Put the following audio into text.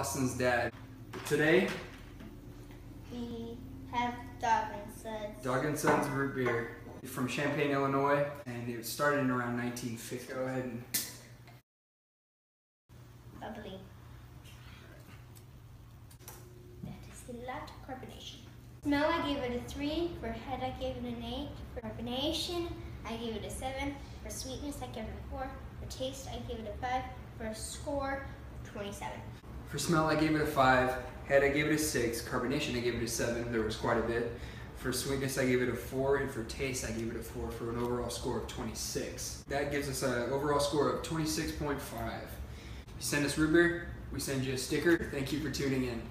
Austin's dad. Today, We have Dog and Suds. Dog and Suds root beer from Champaign, Illinois, and it started in around 1950. Go ahead and Bubbly. That is a lot of carbonation. Smell, I gave it a 3. For head, I gave it an 8. For carbonation, I gave it a 7. For sweetness, I gave it a 4. For taste, I gave it a 5. For a score, 27. For smell, I gave it a five. Head, I gave it a six. Carbonation, I gave it a seven. There was quite a bit. For sweetness, I gave it a four, and for taste, I gave it a four for an overall score of 26. That gives us an overall score of 26.5. You send us root beer, we send you a sticker. Thank you for tuning in.